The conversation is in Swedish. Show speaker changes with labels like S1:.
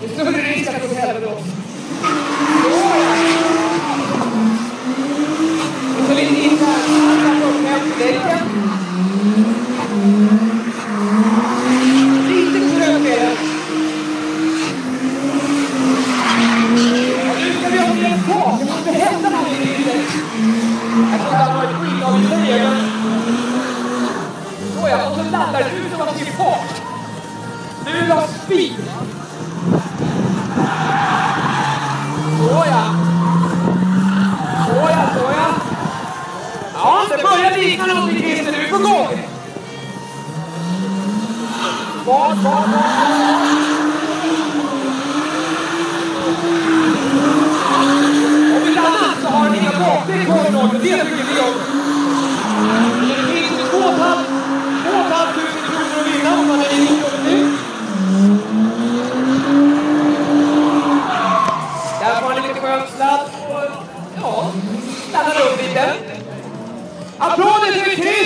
S1: Det står det risk att gå till helvete också. Och så lite internhandlar och knäpp däcken. Lite trött. Nu ska vi ha mer fart. Det måste hända någonting lite. Jag trodde det var ett skitlag i sig. Såja, och så laddar du som har skrivit fart. Du vill ha speed. Börjar likna någonting Christer. Du är på gång. Fart, fart, fart. Om inte annat så har han inga bakdäck kvar och det tycker vi om. Det finns ju två och ett halvt två och ett halvt tusen kronor att vinna om man är i nytt. Där får han lite skön sladd och ja, stannar upp lite. Applåder Christer